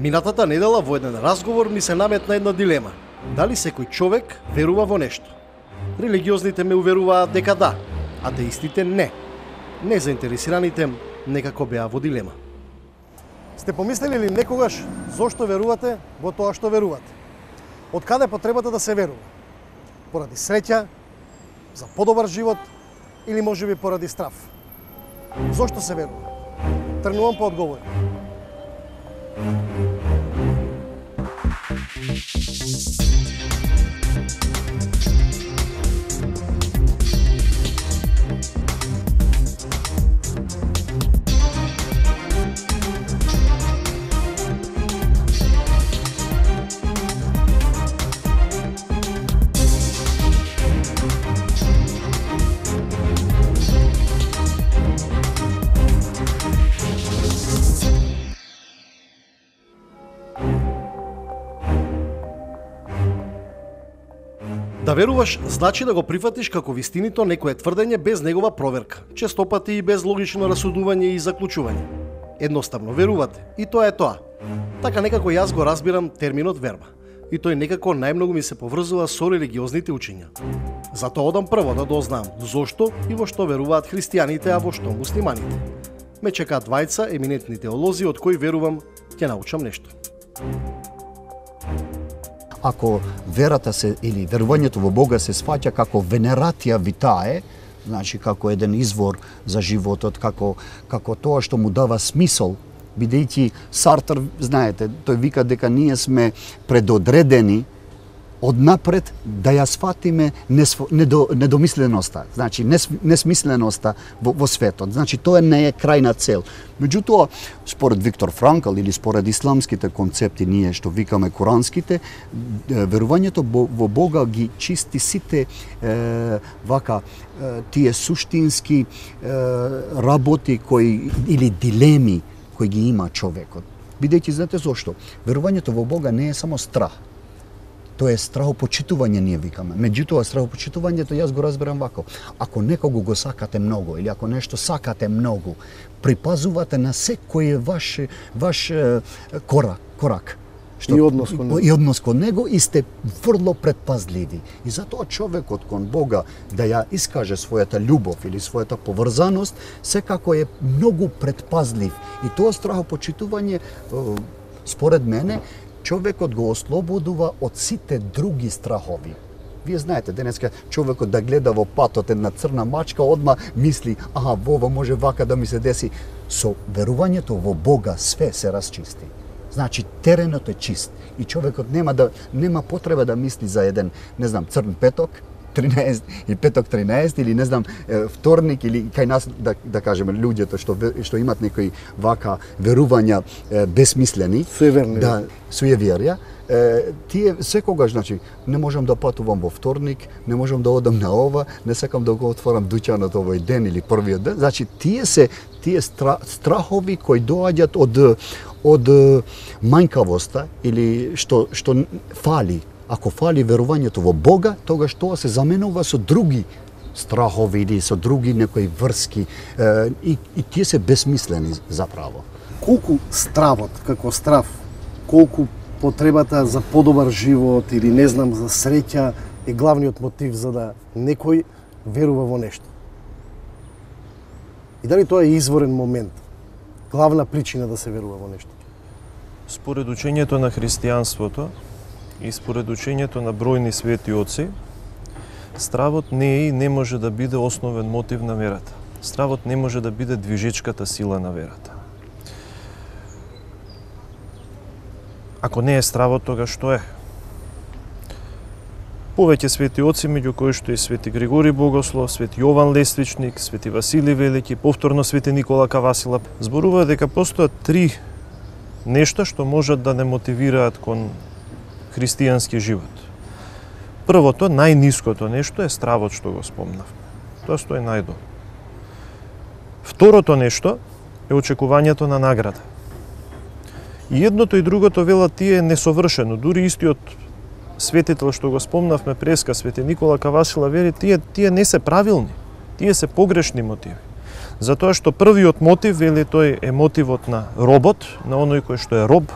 Минатата недела во еден разговор ми се наметна една дилема. Дали секој човек верува во нешто? Религиозните ме уверуваат дека да, атеистите не. Незаинтересираните некако беа во дилема. Сте помислили ли некогаш зошто верувате во тоа што верувате? Од каде потребата да се верува? Поради среќа, за подобар живот или можеби поради страф? Зошто се верува? Тргнувам по одговори. Да веруваш значи да го прифатиш како вистинито некое тврдење без негова проверка, честопати и без логично расудување и заклучување. Едноставно верувате и тоа е тоа. Така некако јас го разбирам терминот верба. И тој некако најмногу ми се поврзува со религиозните учења. Затоа одам прво да дознам зошто и во што веруваат христијаните, а во што муслиманите. Ме чекаат двајца еминентни теолози од кои верувам ќе научам нешто ако верата се или верувањето во Бога се сваќа како венератија витае, значи како еден извор за животот, како како тоа што му дава смисол, бидејќи Сартер, знаете, тој вика дека ние сме предодредени однапред да ја сфатиме недо, недомисленоста, значи нес, несмисленоста во, во светот. Значи тоа не е крајна цел. Меѓутоа, според Виктор Франкл или според исламските концепти, ние што викаме куранските, верувањето во Бога ги чисти сите е, вака е, тие суштински е, работи кои или дилеми кои ги има човекот. Бидејќи знаете зошто? Верувањето во Бога не е само страх Тоа е страхопочитување, ние викаме. Меѓутоа, страхопочитувањето јас го разберам вако. Ако некого го сакате многу или ако нешто сакате многу, припазувате на секој ваш ваш корак, корак. Што, и однос кон него. И однос кон него и сте врло предпазливи. И затоа човекот кон Бога да ја искаже својата љубов или својата поврзаност, секако е многу предпазлив. И тоа страхопочитување според мене човекот го ослободува од сите други страхови. Вие знаете, денеска човекот да гледа во патот една црна мачка, одма мисли, аха, вова може вака да ми се деси. Со верувањето во Бога све се расчисти. Значи теренот е чист и човекот нема да нема потреба да мисли за еден, не знам, црн петок, 13 и петок 13 или не знам вторник или кај нас да да кажеме луѓето што што имат некои вака верувања безсмислени. Суеверни. Да суеверија. Е, тие секогаш, значи, не можам да патувам во вторник, не можам да одам на ова, не сакам да го отворам дуќанот овој ден или првиот ден. Значи, тие се тие стра, страхови кои доаѓаат од од мањкавоста или што што фали ако фали верувањето во Бога, тогаш тоа се заменува со други страхови или со други некои врски е, и, и тие се безмислени заправо. Колку стравот, како страв, колку потребата за подобар живот или не знам за среќа е главниот мотив за да некој верува во нешто. И дали тоа е изворен момент, главна причина да се верува во нешто? Според учењето на христијанството, и според учењето на бројни свети оци, стравот не е и не може да биде основен мотив на верата. Стравот не може да биде движечката сила на верата. Ако не е стравот, тога што е? Повеќе свети оци, меѓу кои што е свети Григори Богослов, свети Јован Лествичник, свети Василий Велики, повторно свети Никола Кавасила, зборува дека постојат три нешта што можат да не мотивираат кон христијански живот. Првото, најниското нешто е стравот што го спомнав. Тоа стои најдо. Второто нешто е очекувањето на награда. И едното и другото велат тие е несовршено. Дури истиот светител што го спомнавме преска, свети Никола Кавасила, вери, тие, тие не се правилни. Тие се погрешни мотиви. Затоа што првиот мотив, вели тој, е мотивот на робот, на оној кој што е роб,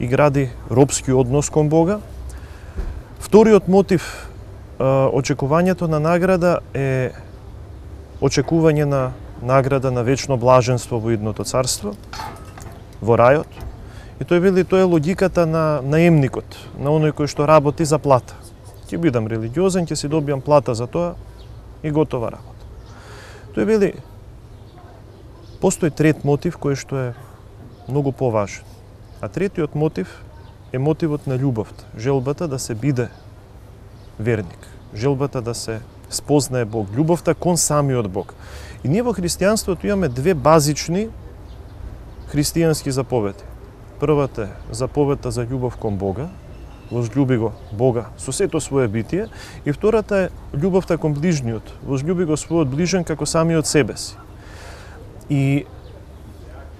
и гради робски однос кон Бога. Вториот мотив, очекувањето на награда е очекување на награда на вечно блаженство во идното царство, во рајот. И тој вели тоа е логиката на наемникот, на оној кој што работи за плата. Ќе бидам религиозен, ќе си добијам плата за тоа и готова работа. Тој вели постои трет мотив кој што е многу поважен. А третиот мотив е мотивот на љубовта, желбата да се биде верник, желбата да се спознае Бог, љубовта кон самиот Бог. И ние во христијанството имаме две базични христијански заповеди. Првата е заповедта за љубов кон Бога, возлюби го Бога со сето свое битие, и втората е љубовта кон ближниот, возлюби го својот ближен како самиот себе си. И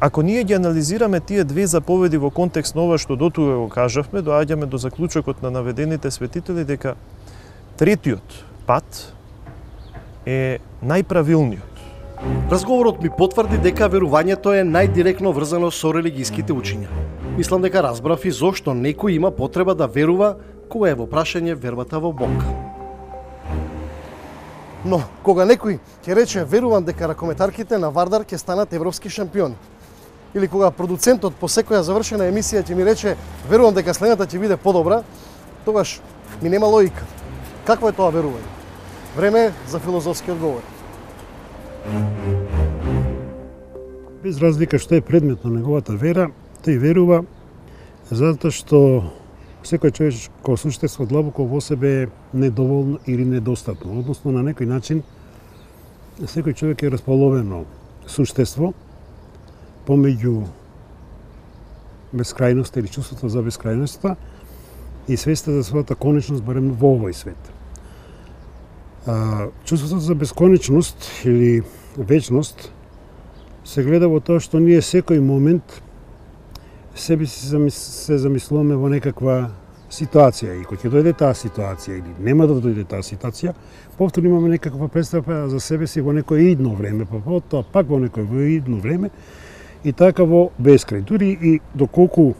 Ако ние ги анализираме тие две заповеди во контекст на ова што дотуа го кажавме, доаѓаме до заклучокот на наведените светители дека третиот пат е најправилниот. Разговорот ми потврди дека верувањето е најдиректно врзано со религиските учења. Мислам дека разбрав и зошто некој има потреба да верува кога е во прашање вербата во Бог. Но, кога некој ќе рече верувам дека ракометарките на Вардар ќе станат европски шампиони, или кога продуцентот по секоја завршена емисија ќе ми рече верувам дека следната ќе биде подобра, тогаш ми нема логика. Какво е тоа верување? Време за филозофски одговор. Без разлика што е предмет на неговата вера, тој верува затоа што секој човечко суштество длабоко во себе е недоволно или недостатно. Односно, на некој начин, секој човек е располовено суштество, помеѓу бескрајноста или чувството за бескрајноста и свеста за својата конечност барем во овој свет. А, чувството за бесконечност или вечност се гледа во тоа што ние секој момент себе си се замислуваме во некаква ситуација и кога ќе дојде таа ситуација или нема да дојде таа ситуација, повторно имаме некаква представа за себе си во некој идно време, па потоа пак во некој во идно време и така во бескрај. Дури и доколку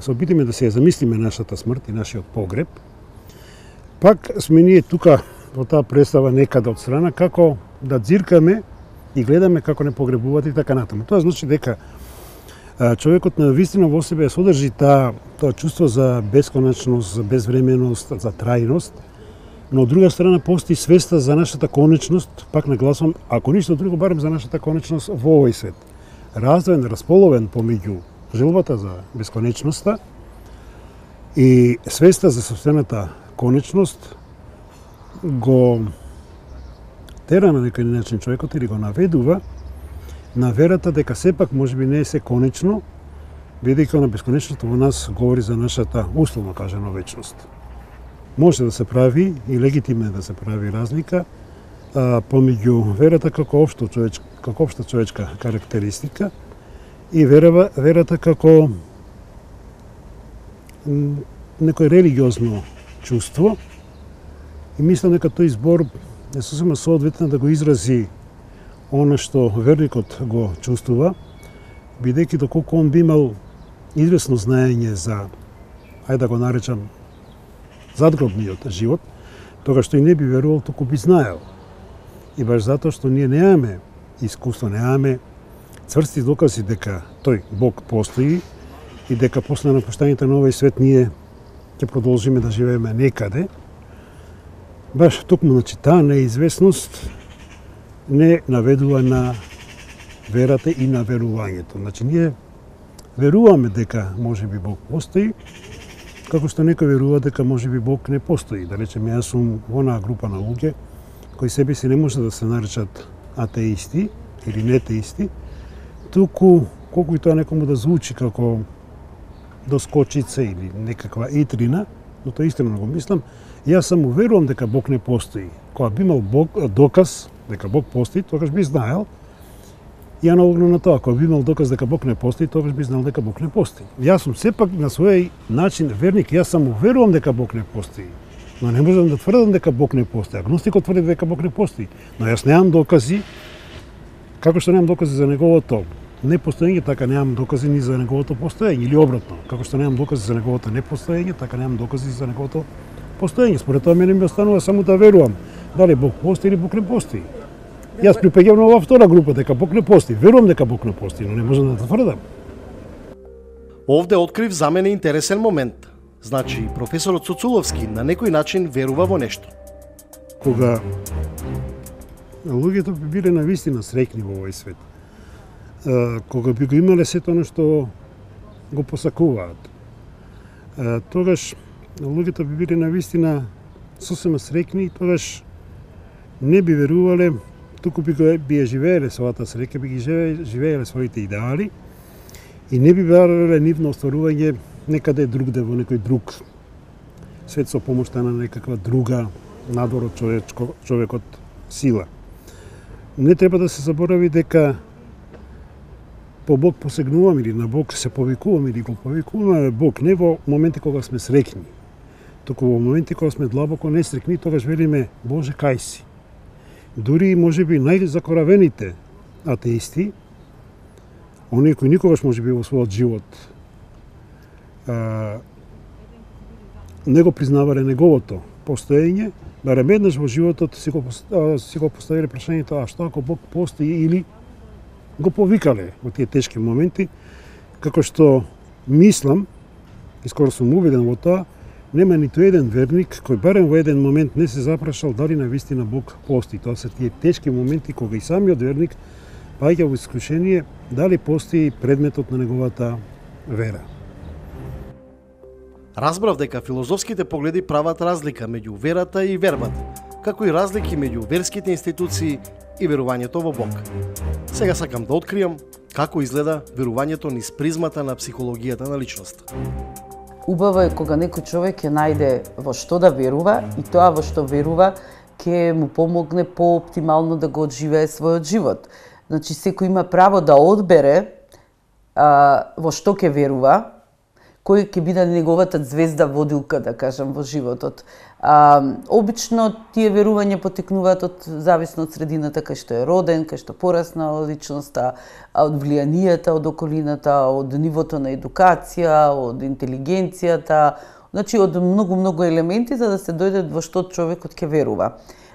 се обидиме да се ја замислиме нашата смрт и нашиот погреб, пак сме ние тука во таа представа некада од страна како да дзиркаме и гледаме како не погребуваат и така натаму. Тоа значи дека човекот на вистина во себе содржи таа тоа чувство за бесконечност, за безвременост, за трајност, но од друга страна постои свеста за нашата конечност, пак нагласувам, ако ништо друго, барем за нашата конечност во овој свет развен, располовен помеѓу желбата за бесконечноста и свеста за собствената конечност го тера на некој начин човекот или го наведува на верата дека сепак можеби не е се конечно, бидејќи на бесконечното во нас говори за нашата условно кажано вечност. Може да се прави и легитимно е да се прави разлика а, помеѓу верата како општо човечко како општа човечка карактеристика и верава, верата како некој религиозно чувство и мислам дека тој збор е сосема соодветен да го изрази она што верникот го чувствува, бидејќи доколку он би имал известно знаење за, ајде да го наречам, задгробниот живот, тогаш и не би верувал, току би знаел. И баш затоа што ние немаме искуство, немаме цврсти докази дека тој Бог постои и дека после напуштањето на овој свет ние ќе продолжиме да живееме некаде, баш токму значи таа неизвестност не наведува на верата и на верувањето. Значи ние веруваме дека може би Бог постои, како што некој верува дека може би Бог не постои. Да речеме, јас сум во онаа група на луѓе кои себе си не може да се наречат атеисти или нетеисти, туку колку и тоа некому да звучи како доскочица или некаква итрина, но тоа истина го мислам, јас само верувам дека Бог не постои. Кога би имал Бог, э, доказ дека Бог постои, тогаш би знаел и аналогно на тоа, кога би имал доказ дека Бог не постои, тогаш би знаел дека Бог не постои. Јас сум сепак на свој начин верник, јас само верувам дека Бог не постои. Но не можам да тврдам дека Бог не постои. Агностикот тврди дека Бог не постои. Но јас немам докази, како што немам докази за неговото непостоење, така немам докази ни за неговото постоење или обратно. Како што немам докази за неговото непостоење, така немам докази за неговото постоење. Според тоа мене ми останува само да верувам дали Бог постои или Бог не постои. Јас припаѓам на оваа втора група дека Бог не постои. Верувам дека Бог не постои, но не можам да тврдам. Овде открив за мене интересен момент. Значи, професорот Соцуловски на некој начин верува во нешто. Кога луѓето би биле на вистина среќни во овој свет, кога би го имале сето оно што го посакуваат, тогаш луѓето би биле на вистина сосема среќни и тогаш не би верувале, туку би, го, би ја живееле својата среќа, би ги живееле, своите идеали и не би барале нивно остварување некаде другде во некој друг свет со помошта на некаква друга надвор од човечко, човекот сила. Не треба да се заборави дека по Бог посегнуваме или на Бог се повикуваме или го повикуваме Бог не во моменти кога сме срекни, туку во моменти кога сме длабоко несрекни, тогаш велиме Боже кај си. Дури може би најзакоравените атеисти, оние кои никогаш може би во својот живот а, не го признавале неговото постоење, барем еднаш во животот си го, си го поставиле прашањето, а што ако Бог постои или го повикале во тие тешки моменти, како што мислам, и скоро сум убеден во тоа, нема ниту еден верник кој барем во еден момент не се запрашал дали на вистина Бог постои. Тоа се тие тешки моменти кога и самиот верник паѓа во искушение дали постои предметот на неговата вера. Разбрав дека филозофските погледи прават разлика меѓу верата и вербата, како и разлики меѓу верските институции и верувањето во Бог. Сега сакам да откријам како изгледа верувањето низ призмата на психологијата на личноста. Убаво е кога некој човек ќе најде во што да верува и тоа во што верува ќе му помогне пооптимално да го одживее својот живот. Значи, секој има право да одбере а, во што ќе верува, кој ќе биде неговата звезда водилка, да кажам, во животот. А, обично тие верувања потекнуваат од зависно од средината кај што е роден, кај што пораснала личноста, од влијанијата од околината, од нивото на едукација, од интелигенцијата, значи од многу многу елементи за да се дојде во што човекот ќе верува.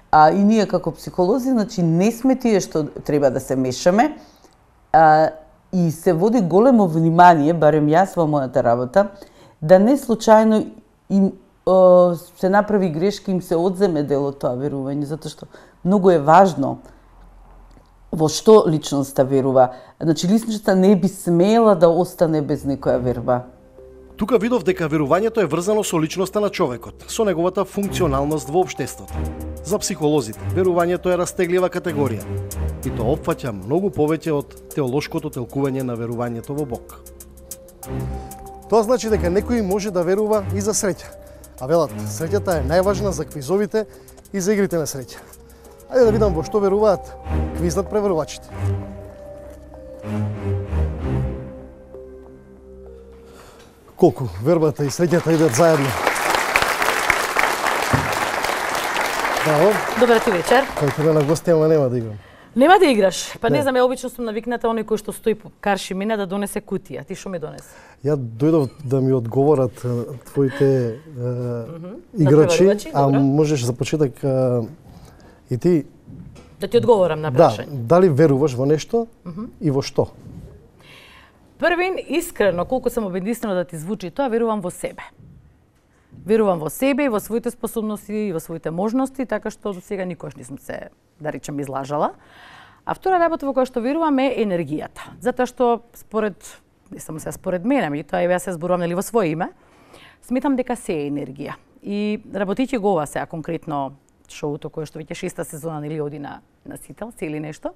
А и ние како психолози, значи не сме тие што треба да се мешаме, а, и се води големо внимание, барем јас во мојата работа, да не случајно им е, се направи грешка им се одземе дел од тоа верување, затоа што многу е важно во што личноста верува. Значи, личноста не би смела да остане без некоја верба. Тука видов дека верувањето е врзано со личноста на човекот, со неговата функционалност во општеството. За психолозите, верувањето е растеглива категорија и тоа опфаќа многу повеќе од теолошкото телкување на верувањето во Бог. Тоа значи дека некој може да верува и за среќа. А велат, среќата е најважна за квизовите и за игрите на среќа. Ајде да видам во што веруваат квизнат преверувачите. Колку вербата и среќата идат заедно. Браво. Добар ти вечер. Кој тебе на гости, ама нема да играм. Нема да играш. Па не, Не. знам, ја обично сум навикната оној кој што стои по карши мене да донесе кутија. Ти што ми донесе? Ја дојдов да ми одговорат е, твоите е, играчи, преварувачи, а можеш за почеток е, и ти Да ти одговорам на да, прашање. дали веруваш во нешто и во што? Првин, искрено, колку сам обединствено да ти звучи тоа, верувам во себе. Верувам во себе и во своите способности и во своите можности, така што до сега никош не сум се, да речем, излажала. А втора работа во која што верувам е енергијата. Затоа што според, не само се според мене, меѓутоа тоа ја се зборувам нели во свое име, сметам дека се е енергија. И работејќи го ова сега конкретно шоуто кое што веќе шеста сезона нели оди на на Сител, или нешто,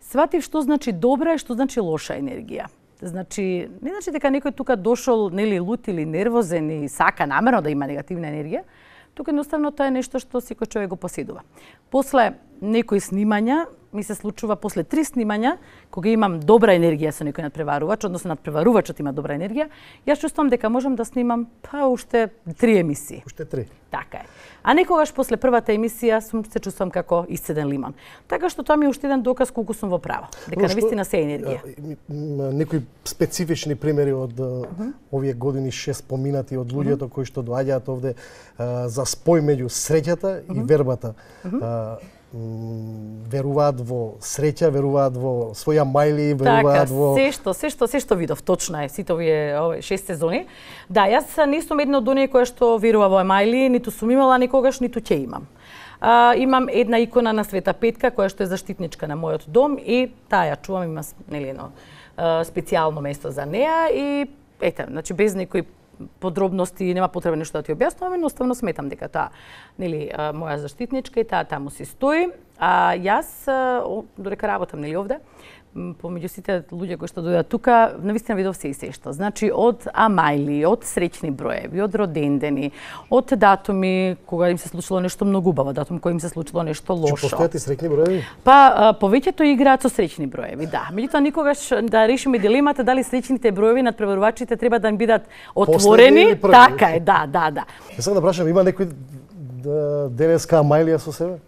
сватив што значи добра и што значи лоша енергија. Значи, не значи дека некој тука дошол нели лут или нервозен и сака намерно да има негативна енергија, тука едноставно тоа е нешто што секој човек го поседува. После некои снимања ми се случува после три снимања, кога имам добра енергија со некој надпреварувач, односно надпреварувачот има добра енергија, јас чувствувам дека можам да снимам па уште три емисии. Уште три. Така е. А некогаш после првата емисија сум се чувствувам како исцеден лимон. Така што тоа ми е уште еден доказ колку сум во право. Дека навистина се енергија. Некои специфични примери од а, овие години шест поминати од луѓето кои што доаѓаат овде а, за спој меѓу среќата и вербата. Веруваат во среќа, веруваат во своја мајли, Така, веруваат во се што, се што, се што видов, точно е, сите овие овие шест сезони. Да, јас не сум една од оние која што верува во емајли, ниту сум имала никогаш, ниту ќе имам. А, имам една икона на Света Петка која што е заштитничка на мојот дом и таа ја чувам, има нели едно специјално место за неа и ете, значи без некои подробности, нема потреба нешто да ти објаснувам, едноставно сметам дека таа нели моја заштитничка и таа таму си стои. А јас а, додека работам нели овде, помеѓу сите луѓе кои што дојдат тука, навистина видов се и се што. Значи од амајли, од среќни броеви, од родендени, од датуми кога им се случило нешто многу убаво, датум кој им се случило нешто Че лошо. постојат и среќни броеви? Па повеќето играат со среќни броеви, да. Меѓутоа никогаш да решиме дилемата дали среќните броеви над преварувачите треба да им бидат отворени. Така е, да, да, да. Ја сакам да прашам, има некој да, денеска мајлија со себе?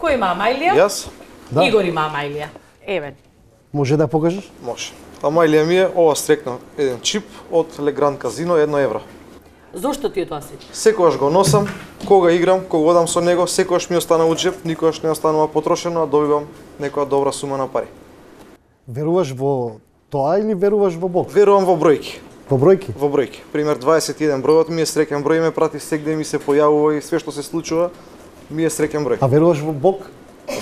Кој има Амајлија? Јас? Да. Игор има Амајлија. Еве, Може да покажеш? Може. Амајлија ми е ова стрекна еден чип од Легранд Казино, едно евро. зошто ти е тоа се? Секогаш го носам, кога играм, кога одам со него, секогаш ми остана у джеп, никогаш не останува потрошено, а добивам некоја добра сума на пари. Веруваш во тоа или веруваш во Бог? Верувам во бројки, Во бројки? во бројки. Пример 21 бројот ми е среќен број, ме прати сегде ми се појавува и све што се случува ми е среќен број. А веруваш во Бог?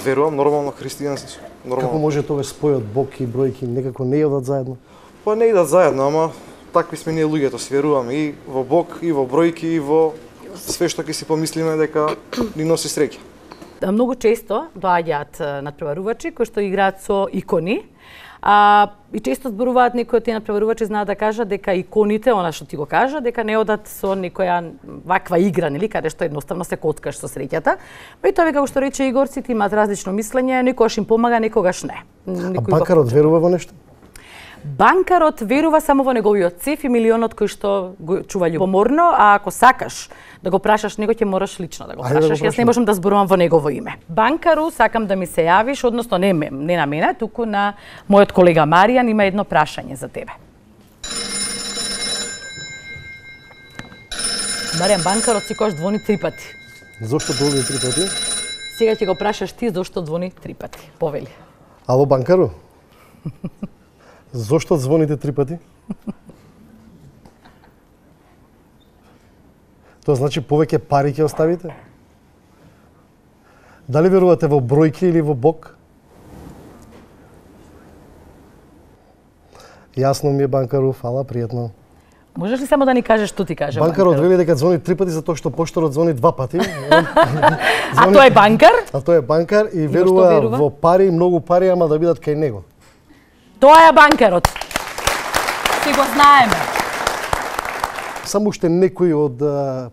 Верувам нормално христијан си. Како Нормално. може тоа спојот Бог и бројки некако не одат заедно? Па не идат заедно, ама такви сме ние луѓето, си веруваме и во Бог, и во бројки, и во све што ќе си помислиме дека ни носи среќа. Да, Многу често доаѓаат надпреварувачи кои што играат со икони, А, и често зборуваат некои од тие надпреварувачи знаат да кажат дека иконите, она што ти го кажа, дека не одат со некоја ваква игра, нели, каде што едноставно се коткаш со среќата. Меѓутоа, како што рече Игор, сите имаат различно мислење, некогаш им помага, некогаш не. А Некој го- банкарот верува во нешто? Банкарот верува само во неговиот цеф и милионот кој што го чува љубоморно, а ако сакаш да го прашаш него ќе мораш лично да го да го прашаш. Јас не можам да зборувам во негово име. Банкару сакам да ми се јавиш, односно не не на мене, туку на мојот колега Маријан има едно прашање за тебе. Маријан Банкарот секогаш звони три пати. Зошто долги три пати? Сега ќе го прашаш ти зошто звони три пати. Повели. Ало, банкару? Зошто звоните три пати? Тоа значи повеќе пари ќе оставите? Дали верувате во бројки или во Бог? Јасно ми е банкару, фала, пријатно. Можеш ли само да ни кажеш што ти каже Банкарот Банкарот? вели дека звони три пати затоа што пошторот звони два пати. А тој е банкар? А тој е банкар и верува, верува? во пари, многу пари, ама да бидат кај него. Тоа е банкарот. Си го знаеме. Само уште некој од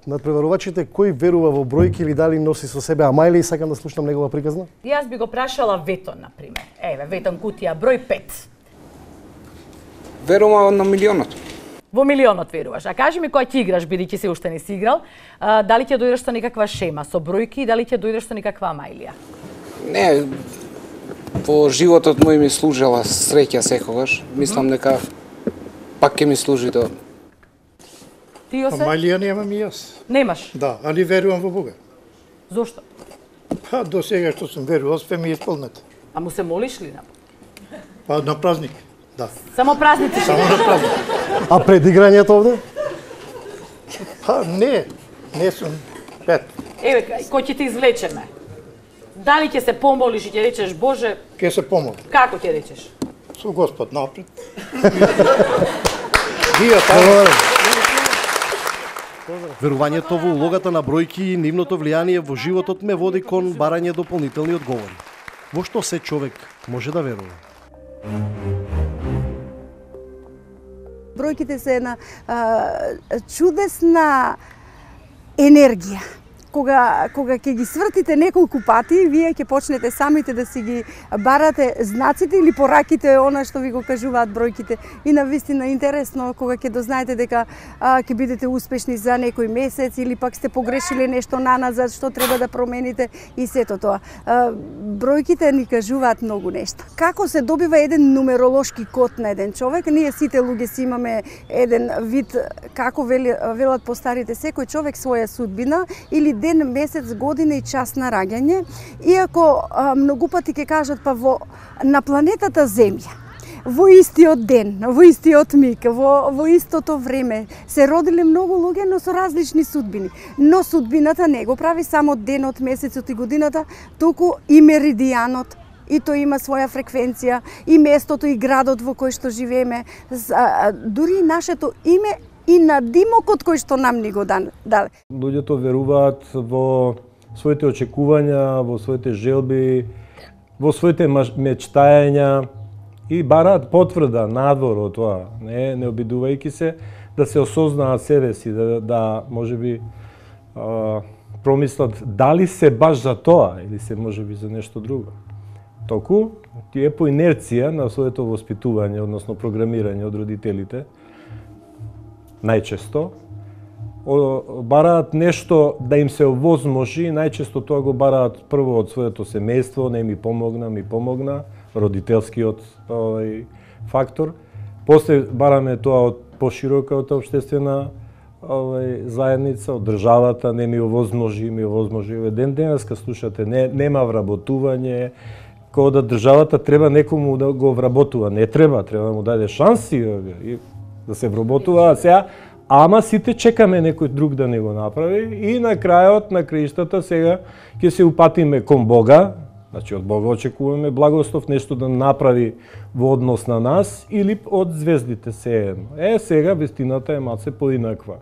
надпреварувачите кој верува во бројки или дали носи со себе амајли и сакам да слушнам негова приказна. Јас би го прашала Ветон, на пример. Еве, Ветон кутија, број 5. Верувам на милионот. Во милионот веруваш. А кажи ми која ќе играш, бидејќи се уште не си играл, а, дали ќе дојдеш со некаква шема, со бројки, и дали ќе дојдеш со некаква амајлија? Не, во животот мој ми служела среќа секогаш. Мислам дека пак ќе ми служи до Ти Јосе? Амалија немам и јас. Немаш. Да, али верувам во Бога. Зошто? Па до сега што сум верувал, све ми е исполнето. А му се молиш ли на? Па на празник. Да. Само празници. Само на празник. А пред играњето овде? Па не, не сум пет. Еве, кој ќе те извлечеме? Дали ќе се помолиш и ќе речеш Боже, Ке се помоли. како ќе речеш? Со Господ напред. Вие таму. Верувањето во улогата на бројки и нивното влијание во животот ме води кон барање дополнителни одговори. Во што се човек може да верува? Бројките се една а, чудесна енергија кога кога ќе ги свртите неколку пати, вие ќе почнете самите да си ги барате знаците или пораките, она што ви го кажуваат бројките. И на вистина интересно кога ќе дознаете дека а, ќе бидете успешни за некој месец или пак сте погрешиле нешто наназад што треба да промените и сето тоа. А, бројките ни кажуваат многу нешто. Како се добива еден нумеролошки код на еден човек? Ние сите луѓе си имаме еден вид како вели, велат постарите секој човек своја судбина или ден, месец, година и час на раѓање, иако а, многу пати ќе кажат па во на планетата Земја во истиот ден, во истиот миг, во, во истото време се родиле многу луѓе, но со различни судбини. Но судбината не го прави само денот, месецот и годината, туку и меридијанот, и тој има своја фреквенција, и местото и градот во кој што живееме, дури и нашето име и на димокот кој што нам ни го даде. Луѓето веруваат во своите очекувања, во своите желби, во своите мечтања и бараат потврда надвор од тоа, не, не обидувајќи се да се осознаат себе си, да, да може би а, промислат дали се баш за тоа или се може би за нешто друго. Току, тие по инерција на своето воспитување, односно програмирање од родителите, најчесто, бараат нешто да им се овозможи најчесто тоа го бараат прво од своето семејство, не ми помогна, ми помогна, родителскиот овај фактор. После бараме тоа од поширока од општествена овај заедница, од државата, не ми овозможи, ми овозможи. Ове ден денеска слушате, не, нема вработување, кога да државата треба некому да го вработува. Не треба, треба да му даде шанси да се вработуваат сега, ама сите чекаме некој друг да не го направи и на крајот на краиштата сега ќе се упатиме кон Бога, значи од Бога очекуваме благослов нешто да направи во однос на нас или од звездите се едно. Е, сега вистината е маце поинаква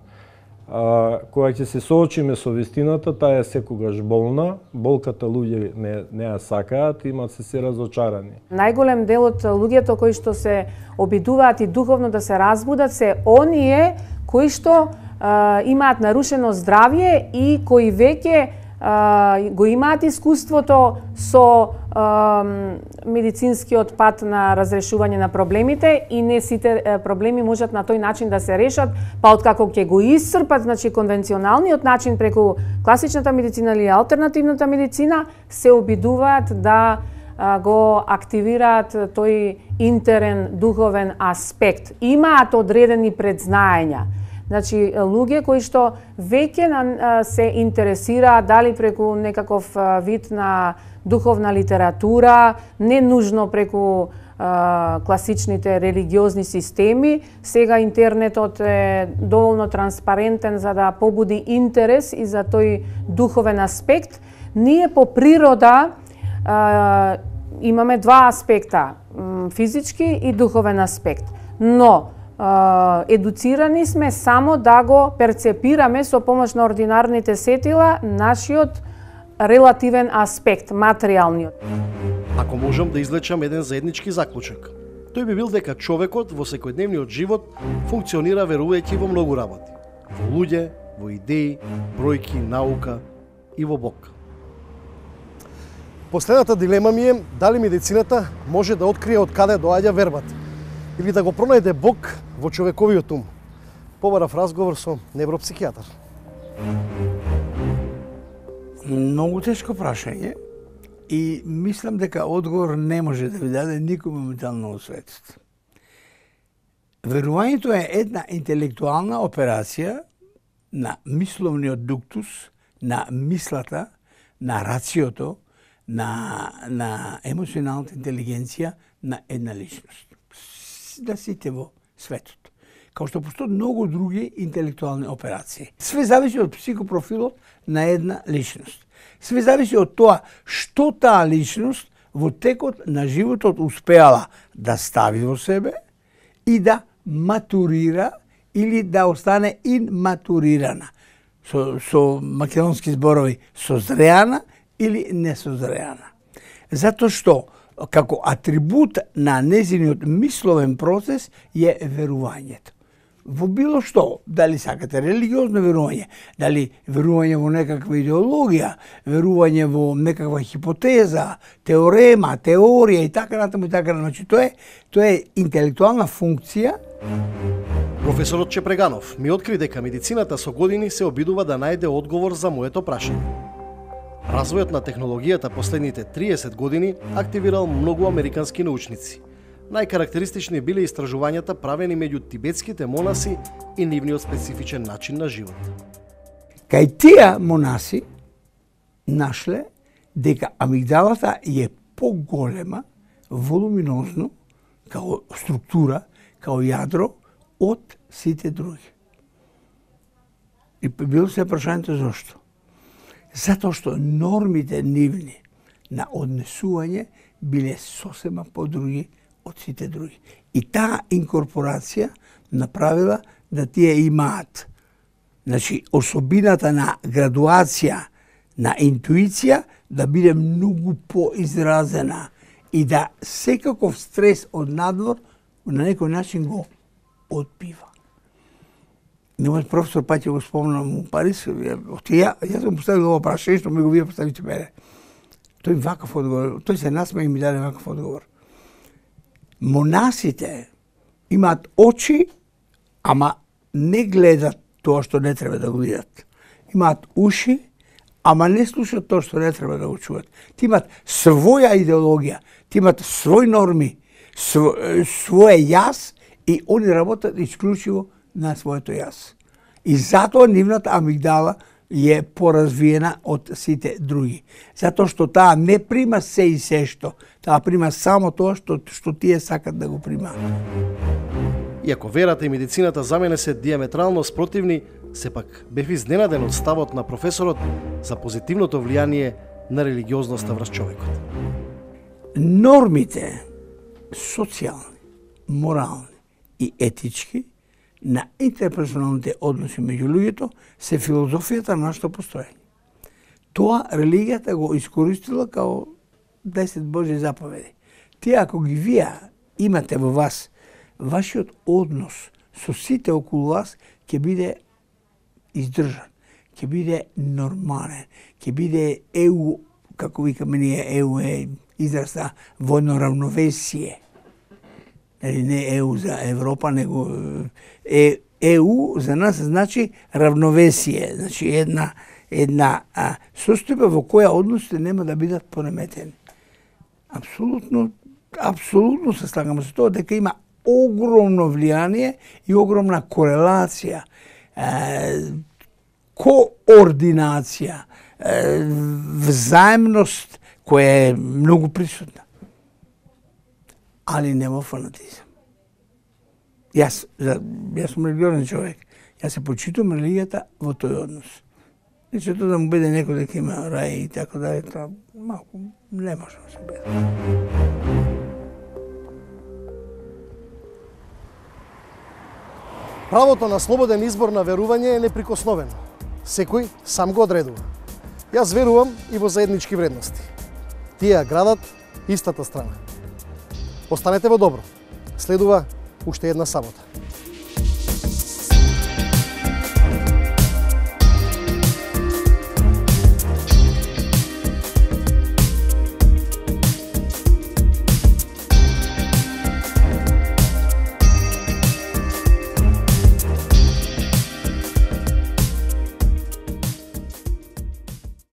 а, кога ќе се соочиме со вистината, таа е секогаш болна, болката луѓе не, не ја сакаат, имаат се се разочарани. Најголем дел од луѓето кои што се обидуваат и духовно да се разбудат се оние кои што а, имаат нарушено здравје и кои веќе го имаат искуството со медицинскиот пат на разрешување на проблемите и не сите проблеми можат на тој начин да се решат, па откако ќе го исцрпат, значи конвенционалниот начин преку класичната медицина или алтернативната медицина, се обидуваат да го активираат тој интерен духовен аспект. Имаат одредени предзнаења Значи, луѓе кои што веќе се интересираат дали преку некаков вид на духовна литература, не нужно преку класичните религиозни системи. Сега интернетот е доволно транспарентен за да побуди интерес и за тој духовен аспект. Ние по природа а, имаме два аспекта, физички и духовен аспект. Но едуцирани сме само да го перцепираме со помош на ординарните сетила нашиот релативен аспект, материјалниот. Ако можам да излечам еден заеднички заклучок, тој би бил дека човекот во секојдневниот живот функционира верувајќи во многу работи. Во луѓе, во идеи, бројки, наука и во Бог. Последната дилема ми е дали медицината може да открие од каде доаѓа вербата или да го пронајде Бог во човековиот ум. Побарав разговор со невропсихијатар. Многу тешко прашање и мислам дека одговор не може да ви даде никој моментално во светот. Верувањето е една интелектуална операција на мисловниот дуктус, на мислата, на рациото, на, на емоционалната интелигенција на една личност да сите во светот. Као што постојат многу други интелектуални операции. Све зависи од психопрофилот на една личност. Све зависи од тоа што таа личност во текот на животот успеала да стави во себе и да матурира или да остане инматурирана. Со, со македонски зборови созреана или несозреана. Затоа што како атрибут на незиниот мисловен процес е верувањето. во било што, дали сакате религиозно верување, дали верување во некаква идеологија, верување во некаква хипотеза, теорема, теорија и така натаму и така натаму. Значи, тоа е, тоа е интелектуална функција Професорот Чепреганов ми откри дека медицината со години се обидува да најде одговор за моето прашање. Развојот на технологијата последните 30 години активирал многу американски научници. Најкарактеристични биле истражувањата правени меѓу тибетските монаси и нивниот специфичен начин на живот. Кај тие монаси нашле дека амигдалата е поголема, волуминозно, као структура, као јадро, од сите други. И било се прашањето зошто? Затоа што нормите нивни на однесување биле сосема подруги од сите други. И таа инкорпорација направила да тие имаат значи особината на градуација на интуиција да биде многу поизразена и да секаков стрес од надвор на некој начин го одбива. Немој професор пати го спомнам у Париз, ја, ја, јас му поставил ова прашање што ми го вие поставите мене. Тој вакав одговор, тој се насме и ми даде вакав одговор. Монасите имаат очи, ама не гледат тоа што не треба да го видат. Имаат уши, ама не слушаат тоа што не треба да го чуат. Ти имаат своја идеологија, ти имаат свој норми, свој јас и они работат исклучиво на своето јас. И затоа нивната амигдала е поразвиена од сите други. Затоа што таа не прима се и се што, таа прима само тоа што што тие сакат да го примаат. Иако верата и медицината за мене се диаметрално спротивни, сепак бев изненаден од ставот на професорот за позитивното влијание на религиозноста врз човекот. Нормите социјални, морални и етички на интерперсоналните односи меѓу луѓето се филозофијата на нашето постоење. Тоа религијата го искористила као 10 Божи заповеди. Тие ако ги вие имате во вас, вашиот однос со сите околу вас ќе биде издржан, ќе биде нормален, ќе биде еу, како викаме ние, еу е израз војно равновесие Нели не ЕУ за Европа, него е, ЕУ за нас значи равновесие, значи една една а, состојба во која односите нема да бидат понеметени. Апсолутно, апсолутно се слагаме со тоа дека има огромно влијание и огромна корелација, е, координација, е, взаемност која е многу присутна али нема фанатизам. Јас, јас сум религиозен човек. Јас се почитувам религијата во тој однос. Значи, тоа да му биде некој дека има рај и така да тоа малку не може да се биде. Правото на слободен избор на верување е неприкосновено. Секој сам го одредува. Јас верувам и во заеднички вредности. Тие градат истата страна. Останете во добро. Следува уште една сабота.